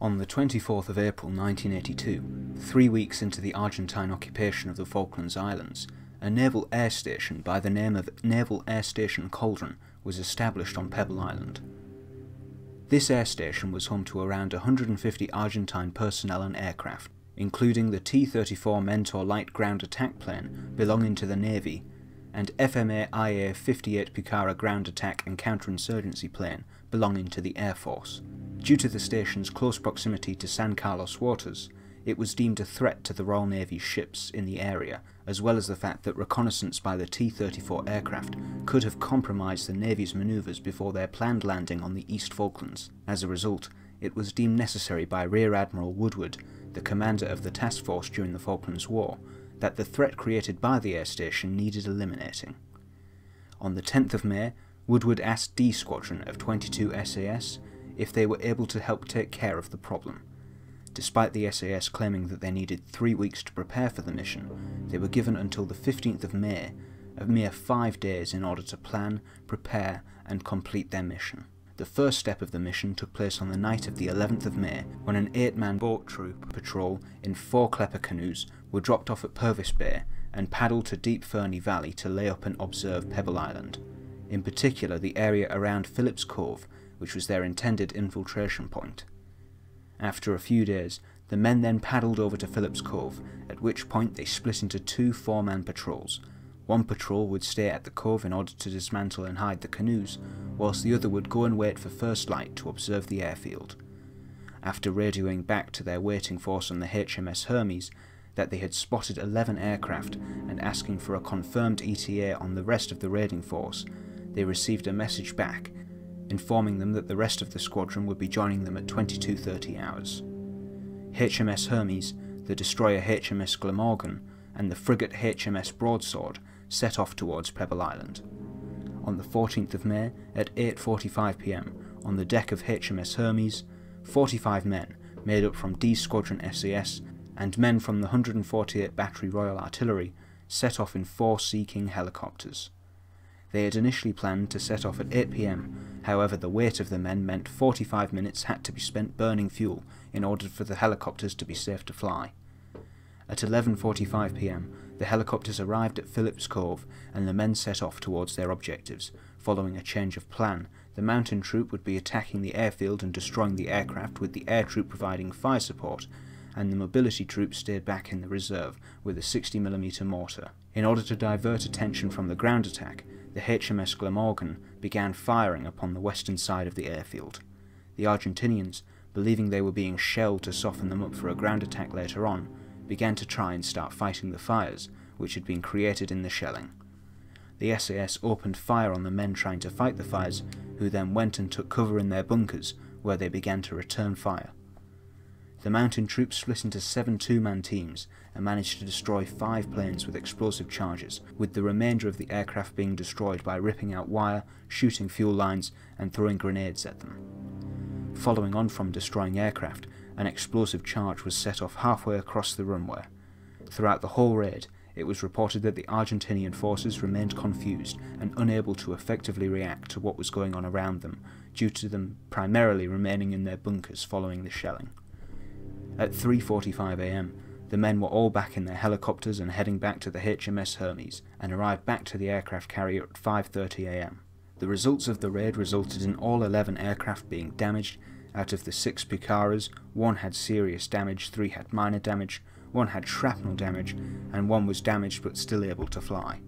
On the 24th of April 1982, three weeks into the Argentine occupation of the Falklands Islands, a naval air station by the name of Naval Air Station Calderon was established on Pebble Island. This air station was home to around 150 Argentine personnel and aircraft, including the T-34 Mentor light ground attack plane belonging to the Navy and FMA IA-58 Pucara ground attack and counterinsurgency plane belonging to the Air Force. Due to the station's close proximity to San Carlos waters, it was deemed a threat to the Royal Navy's ships in the area, as well as the fact that reconnaissance by the T-34 aircraft could have compromised the Navy's manoeuvres before their planned landing on the East Falklands. As a result, it was deemed necessary by Rear Admiral Woodward, the commander of the task force during the Falklands War, that the threat created by the air station needed eliminating. On the 10th of May, Woodward asked D Squadron of 22 SAS if they were able to help take care of the problem. Despite the SAS claiming that they needed three weeks to prepare for the mission, they were given until the 15th of May, a mere five days in order to plan, prepare, and complete their mission. The first step of the mission took place on the night of the 11th of May when an eight-man boat troop patrol in four Klepper canoes were dropped off at Purvis Bay and paddled to Deep Ferny Valley to lay up and observe Pebble Island, in particular the area around Phillips Cove, which was their intended infiltration point. After a few days, the men then paddled over to Phillips Cove, at which point they split into two four-man patrols. One patrol would stay at the cove in order to dismantle and hide the canoes, whilst the other would go and wait for first light to observe the airfield. After radioing back to their waiting force on the HMS Hermes that they had spotted 11 aircraft and asking for a confirmed ETA on the rest of the raiding force, they received a message back informing them that the rest of the squadron would be joining them at 22.30 hours. HMS Hermes, the destroyer HMS Glamorgan, and the frigate HMS Broadsword set off towards Pebble Island. On the 14th of May, at 8.45pm, on the deck of HMS Hermes, 45 men, made up from D Squadron SAS and men from the 148 Battery Royal Artillery, set off in four Sea King helicopters. They had initially planned to set off at 8pm, however the weight of the men meant 45 minutes had to be spent burning fuel in order for the helicopters to be safe to fly. At 11.45pm, the helicopters arrived at Phillips Cove and the men set off towards their objectives. Following a change of plan, the mountain troop would be attacking the airfield and destroying the aircraft with the air troop providing fire support, and the mobility troop stayed back in the reserve with a 60mm mortar. In order to divert attention from the ground attack, the HMS Glamorgan began firing upon the western side of the airfield. The Argentinians, believing they were being shelled to soften them up for a ground attack later on, began to try and start fighting the fires which had been created in the shelling. The SAS opened fire on the men trying to fight the fires, who then went and took cover in their bunkers, where they began to return fire. The mountain troops split into seven two-man teams and managed to destroy five planes with explosive charges, with the remainder of the aircraft being destroyed by ripping out wire, shooting fuel lines, and throwing grenades at them. Following on from destroying aircraft, an explosive charge was set off halfway across the runway. Throughout the whole raid, it was reported that the Argentinian forces remained confused and unable to effectively react to what was going on around them, due to them primarily remaining in their bunkers following the shelling. At 3.45am, the men were all back in their helicopters and heading back to the HMS Hermes, and arrived back to the aircraft carrier at 5.30am. The results of the raid resulted in all 11 aircraft being damaged. Out of the 6 Pucaras, one had serious damage, 3 had minor damage, one had shrapnel damage, and one was damaged but still able to fly.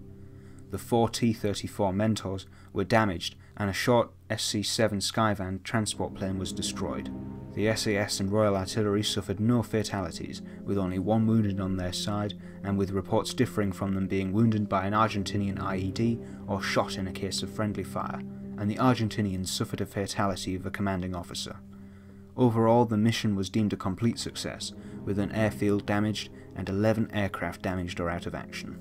The 4 T-34 Mentors were damaged and a short SC-7 Skyvan transport plane was destroyed. The SAS and Royal Artillery suffered no fatalities, with only one wounded on their side, and with reports differing from them being wounded by an Argentinian IED or shot in a case of friendly fire, and the Argentinians suffered a fatality of a commanding officer. Overall, the mission was deemed a complete success, with an airfield damaged and 11 aircraft damaged or out of action.